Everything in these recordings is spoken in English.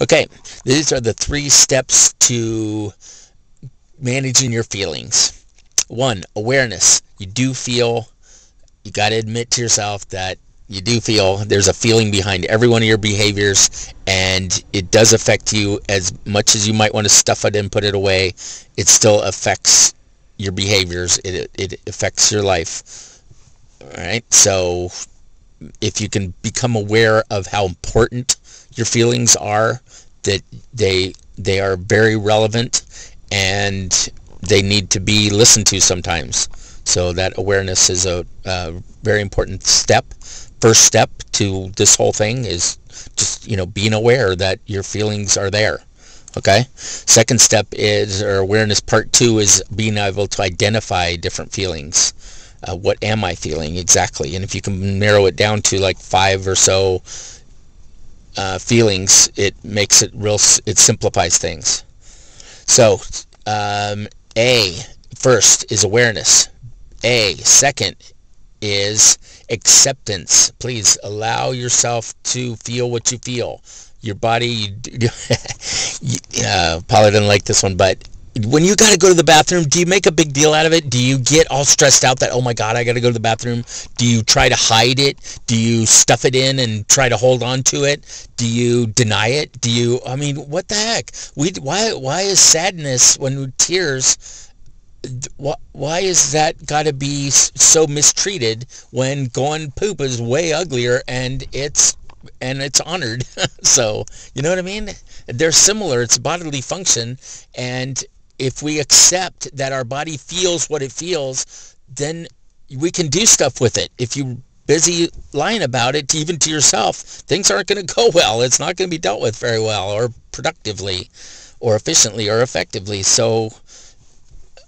Okay, these are the three steps to managing your feelings. One, awareness. You do feel, you got to admit to yourself that you do feel there's a feeling behind every one of your behaviors and it does affect you as much as you might want to stuff it and put it away it still affects your behaviors it, it affects your life all right so if you can become aware of how important your feelings are that they they are very relevant and they need to be listened to sometimes so that awareness is a, very important step first step to this whole thing is just, you know, being aware that your feelings are there. Okay. Second step is, or awareness part two is being able to identify different feelings. Uh, what am I feeling exactly? And if you can narrow it down to like five or so uh, feelings, it makes it real, it simplifies things. So, um, A, first is awareness. A, second is acceptance. Please allow yourself to feel what you feel. Your body, uh, Paula didn't like this one, but when you got to go to the bathroom, do you make a big deal out of it? Do you get all stressed out that, oh my God, I got to go to the bathroom? Do you try to hide it? Do you stuff it in and try to hold on to it? Do you deny it? Do you, I mean, what the heck? We, why, why is sadness when tears why why is that got to be so mistreated when going poop is way uglier and it's and it's honored so you know what i mean they're similar it's bodily function and if we accept that our body feels what it feels then we can do stuff with it. If you busy lying about it even to yourself things aren't going to go well. It's not going to be dealt with very well or productively or efficiently or effectively. So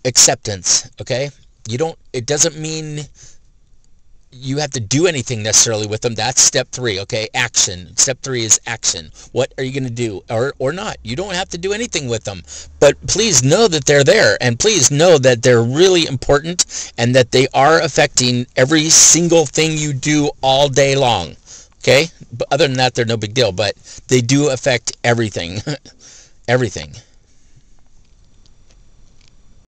acceptance, okay? You don't, it doesn't mean you have to do anything necessarily with them. That's step three, okay? Action. Step three is action. What are you going to do or, or not? You don't have to do anything with them. But please know that they're there and please know that they're really important and that they are affecting every single thing you do all day long. Okay? But other than that, they're no big deal, but they do affect everything. everything.